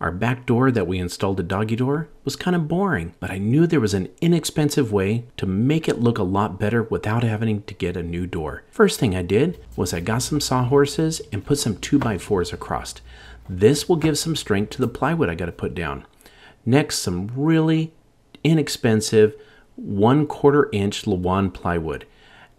Our back door that we installed a doggy door was kind of boring, but I knew there was an inexpensive way to make it look a lot better without having to get a new door. First thing I did was I got some sawhorses and put some 2x4s across. This will give some strength to the plywood I got to put down. Next, some really inexpensive one quarter inch lauan plywood.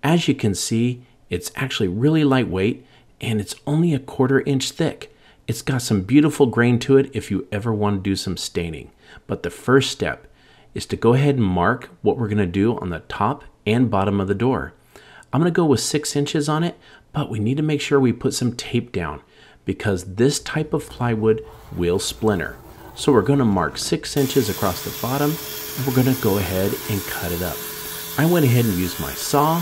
As you can see, it's actually really lightweight and it's only a quarter inch thick. It's got some beautiful grain to it if you ever want to do some staining. But the first step is to go ahead and mark what we're going to do on the top and bottom of the door. I'm going to go with six inches on it, but we need to make sure we put some tape down because this type of plywood will splinter. So we're going to mark six inches across the bottom and we're going to go ahead and cut it up. I went ahead and used my saw,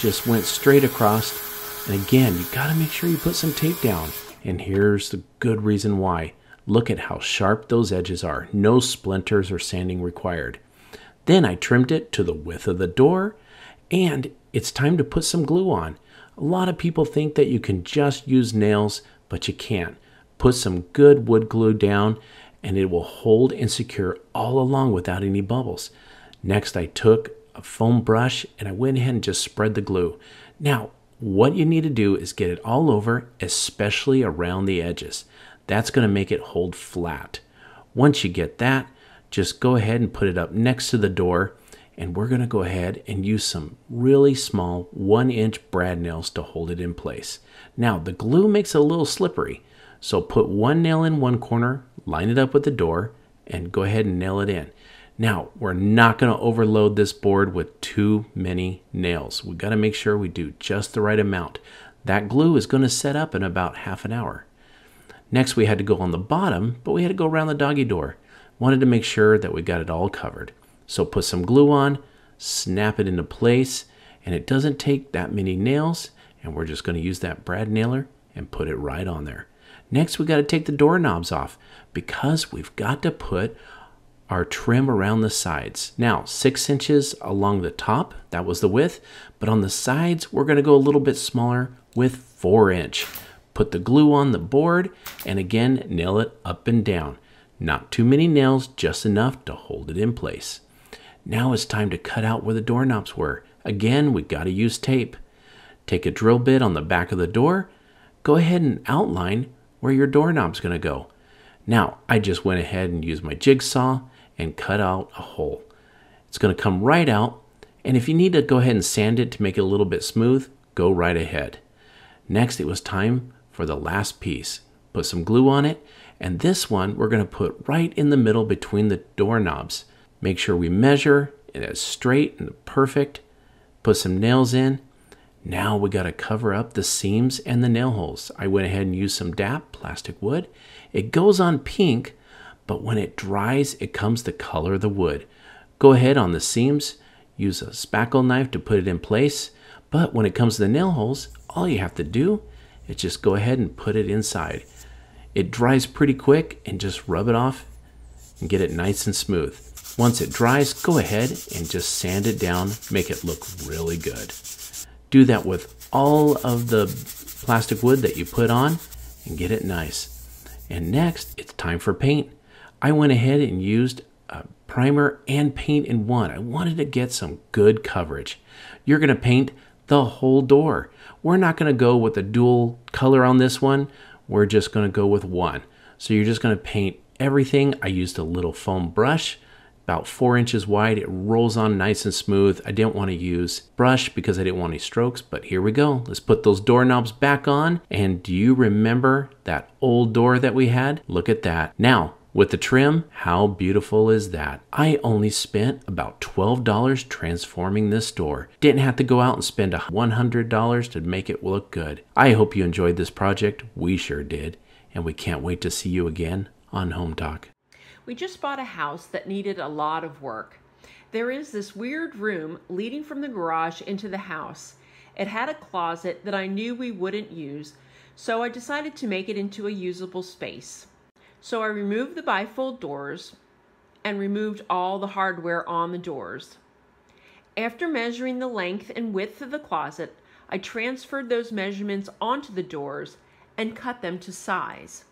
just went straight across. And again, you got to make sure you put some tape down. And here's the good reason why. Look at how sharp those edges are. No splinters or sanding required. Then I trimmed it to the width of the door and it's time to put some glue on. A lot of people think that you can just use nails, but you can't. Put some good wood glue down and it will hold and secure all along without any bubbles. Next, I took a foam brush and I went ahead and just spread the glue. Now, what you need to do is get it all over, especially around the edges. That's going to make it hold flat. Once you get that, just go ahead and put it up next to the door and we're going to go ahead and use some really small one inch brad nails to hold it in place. Now the glue makes it a little slippery, so put one nail in one corner, line it up with the door, and go ahead and nail it in. Now, we're not going to overload this board with too many nails. We've got to make sure we do just the right amount. That glue is going to set up in about half an hour. Next, we had to go on the bottom, but we had to go around the doggy door. Wanted to make sure that we got it all covered. So put some glue on, snap it into place, and it doesn't take that many nails, and we're just going to use that brad nailer and put it right on there. Next, we got to take the doorknobs off because we've got to put our trim around the sides. Now, six inches along the top, that was the width, but on the sides, we're gonna go a little bit smaller with four inch. Put the glue on the board and again, nail it up and down. Not too many nails, just enough to hold it in place. Now it's time to cut out where the doorknobs were. Again, we gotta use tape. Take a drill bit on the back of the door, go ahead and outline where your doorknob's gonna go. Now, I just went ahead and used my jigsaw and cut out a hole. It's going to come right out, and if you need to go ahead and sand it to make it a little bit smooth, go right ahead. Next, it was time for the last piece. Put some glue on it, and this one we're going to put right in the middle between the doorknobs. Make sure we measure it as straight and perfect. Put some nails in. Now we got to cover up the seams and the nail holes. I went ahead and used some DAP, plastic wood. It goes on pink, but when it dries, it comes the color of the wood. Go ahead on the seams, use a spackle knife to put it in place, but when it comes to the nail holes, all you have to do is just go ahead and put it inside. It dries pretty quick and just rub it off and get it nice and smooth. Once it dries, go ahead and just sand it down, make it look really good. Do that with all of the plastic wood that you put on and get it nice. And next, it's time for paint. I went ahead and used a primer and paint in one. I wanted to get some good coverage. You're going to paint the whole door. We're not going to go with a dual color on this one. We're just going to go with one. So you're just going to paint everything. I used a little foam brush, about four inches wide. It rolls on nice and smooth. I didn't want to use brush because I didn't want any strokes, but here we go. Let's put those doorknobs back on. And do you remember that old door that we had? Look at that. Now, with the trim, how beautiful is that? I only spent about $12 transforming this door. Didn't have to go out and spend $100 to make it look good. I hope you enjoyed this project. We sure did. And we can't wait to see you again on Hometalk. We just bought a house that needed a lot of work. There is this weird room leading from the garage into the house. It had a closet that I knew we wouldn't use, so I decided to make it into a usable space. So I removed the bifold doors and removed all the hardware on the doors. After measuring the length and width of the closet, I transferred those measurements onto the doors and cut them to size.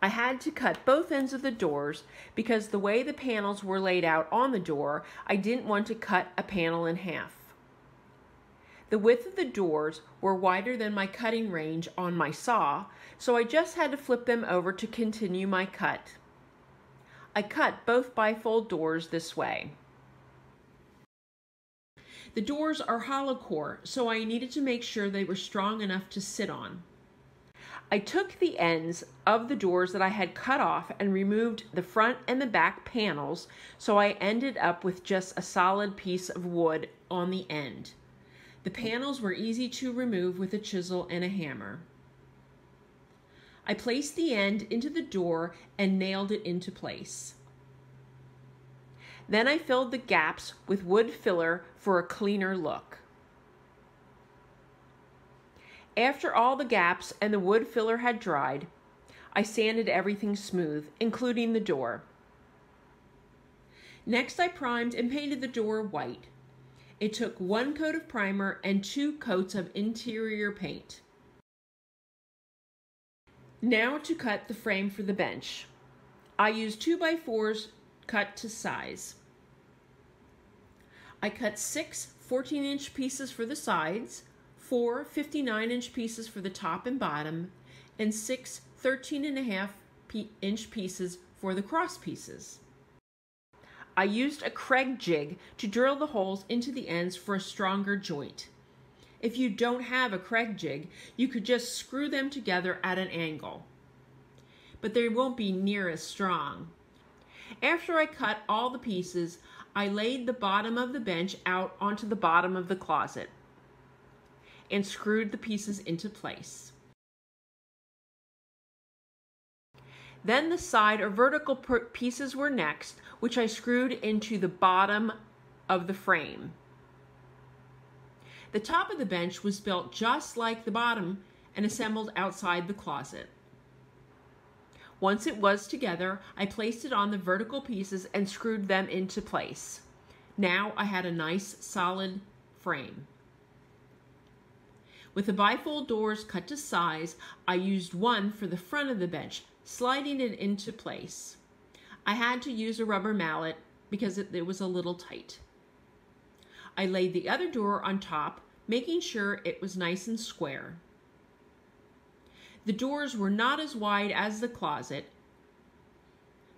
I had to cut both ends of the doors because the way the panels were laid out on the door, I didn't want to cut a panel in half. The width of the doors were wider than my cutting range on my saw, so I just had to flip them over to continue my cut. I cut both bifold doors this way. The doors are hollow core, so I needed to make sure they were strong enough to sit on. I took the ends of the doors that I had cut off and removed the front and the back panels, so I ended up with just a solid piece of wood on the end. The panels were easy to remove with a chisel and a hammer. I placed the end into the door and nailed it into place. Then I filled the gaps with wood filler for a cleaner look. After all the gaps and the wood filler had dried, I sanded everything smooth, including the door. Next, I primed and painted the door white. It took one coat of primer and two coats of interior paint. Now to cut the frame for the bench. I used 2x4s cut to size. I cut six 14 inch pieces for the sides, four 59 inch pieces for the top and bottom, and six 13 and a half inch pieces for the cross pieces. I used a Kreg jig to drill the holes into the ends for a stronger joint. If you don't have a Kreg jig, you could just screw them together at an angle. But they won't be near as strong. After I cut all the pieces, I laid the bottom of the bench out onto the bottom of the closet and screwed the pieces into place. Then the side or vertical pieces were next, which I screwed into the bottom of the frame. The top of the bench was built just like the bottom and assembled outside the closet. Once it was together, I placed it on the vertical pieces and screwed them into place. Now I had a nice solid frame. With the bifold doors cut to size, I used one for the front of the bench sliding it into place. I had to use a rubber mallet because it, it was a little tight. I laid the other door on top, making sure it was nice and square. The doors were not as wide as the closet,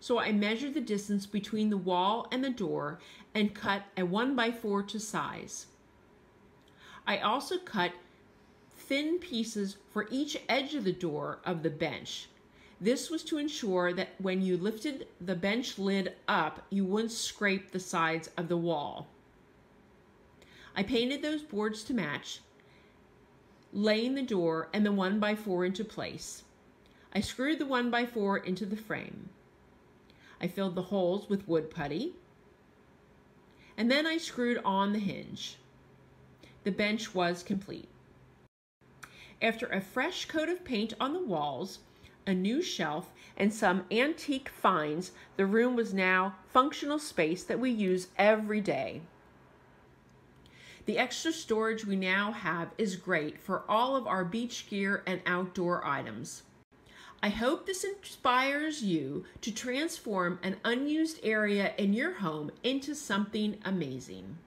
so I measured the distance between the wall and the door and cut a 1 by 4 to size. I also cut thin pieces for each edge of the door of the bench this was to ensure that when you lifted the bench lid up, you wouldn't scrape the sides of the wall. I painted those boards to match, laying the door and the 1x4 into place. I screwed the 1x4 into the frame. I filled the holes with wood putty, and then I screwed on the hinge. The bench was complete. After a fresh coat of paint on the walls, a new shelf, and some antique finds, the room was now functional space that we use every day. The extra storage we now have is great for all of our beach gear and outdoor items. I hope this inspires you to transform an unused area in your home into something amazing.